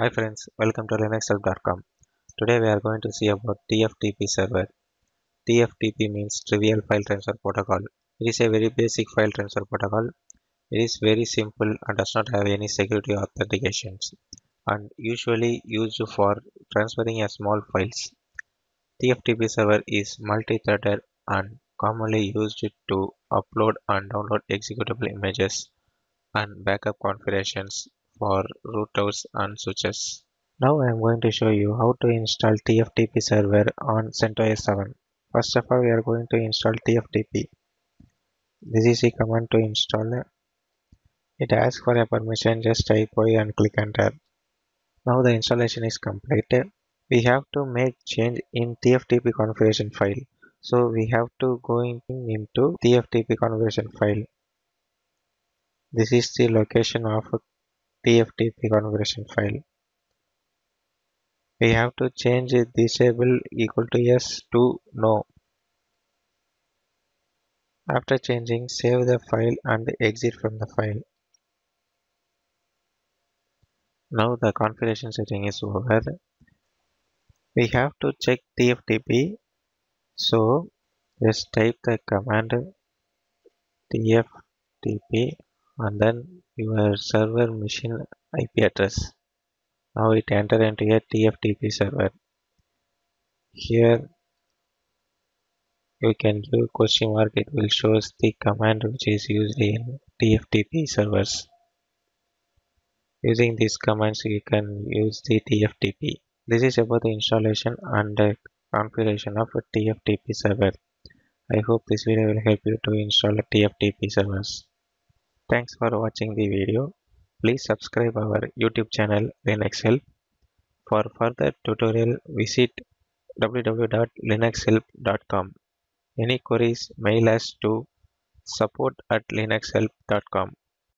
Hi friends, welcome to linuxhelp.com. Today we are going to see about TFTP server. TFTP means Trivial File Transfer Protocol. It is a very basic file transfer protocol. It is very simple and does not have any security authentications and usually used for transferring small files. TFTP server is multi-threaded and commonly used to upload and download executable images and backup configurations for routers and switches. Now I am going to show you how to install TFTP server on CentOS 7. First of all we are going to install TFTP. This is the command to install. It asks for a permission just type Y and click enter. Now the installation is complete. We have to make change in TFTP configuration file. So we have to go in, into TFTP configuration file. This is the location of TFTP configuration file. We have to change disable equal to yes to no. After changing, save the file and exit from the file. Now the configuration setting is over. We have to check TFTP. So just type the command TFTP and then your server machine IP address. Now it enter into a TFTP server. Here you can give question mark it will shows the command which is used in TFTP servers. Using these commands you can use the TFTP. This is about the installation and configuration of a TFTP server. I hope this video will help you to install a TFTP servers. Thanks for watching the video. Please subscribe our YouTube channel Linux Help. For further tutorial visit www.linuxhelp.com. Any queries mail us to support at linuxhelp.com.